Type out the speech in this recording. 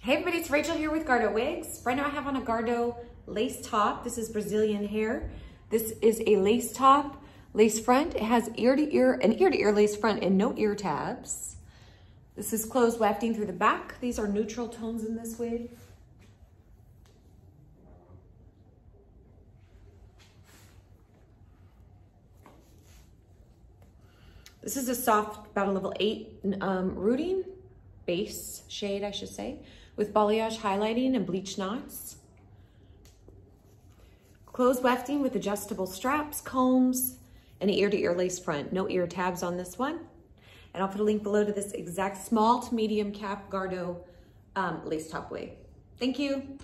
Hey everybody, it's Rachel here with Gardeaux Wigs. Right now I have on a Gardeaux lace top. This is Brazilian hair. This is a lace top, lace front. It has ear to ear, an ear to ear lace front and no ear tabs. This is closed wefting through the back. These are neutral tones in this wig. This is a soft, about a level eight um, rooting base shade, I should say, with balayage highlighting and bleach knots. Closed wefting with adjustable straps, combs, and an ear-to-ear -ear lace front. No ear tabs on this one. And I'll put a link below to this exact small to medium cap Gardeaux um, lace top wig. Thank you.